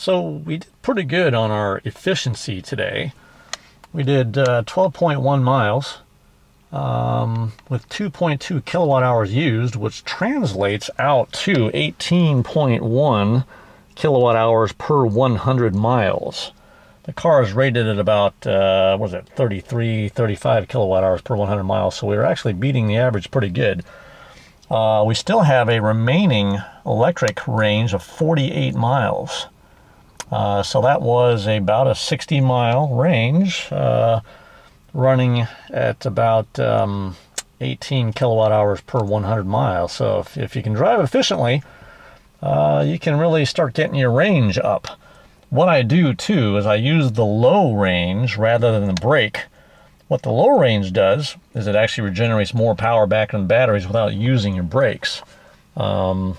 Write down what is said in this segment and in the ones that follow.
So we did pretty good on our efficiency today. We did uh, 12.1 miles um, with 2.2 kilowatt hours used, which translates out to 18.1 kilowatt hours per 100 miles. The car is rated at about, uh, what is it, 33, 35 kilowatt hours per 100 miles, so we were actually beating the average pretty good. Uh, we still have a remaining electric range of 48 miles. Uh, so that was about a 60 mile range, uh, running at about um, 18 kilowatt hours per 100 miles. So if, if you can drive efficiently, uh, you can really start getting your range up. What I do too is I use the low range rather than the brake. What the low range does is it actually regenerates more power back in the batteries without using your brakes. Um,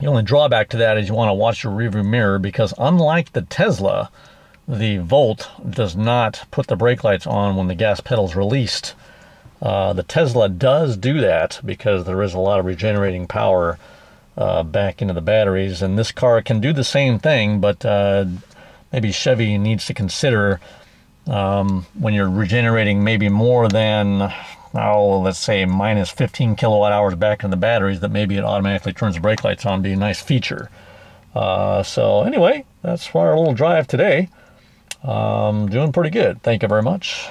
the only drawback to that is you want to watch your rearview mirror because unlike the Tesla, the Volt does not put the brake lights on when the gas pedal is released. Uh, the Tesla does do that because there is a lot of regenerating power uh, back into the batteries, and this car can do the same thing, but uh, maybe Chevy needs to consider um, when you're regenerating maybe more than oh, let's say minus 15 kilowatt hours back in the batteries, that maybe it automatically turns the brake lights on, be a nice feature. Uh, so anyway, that's for our little drive today. Um, doing pretty good. Thank you very much.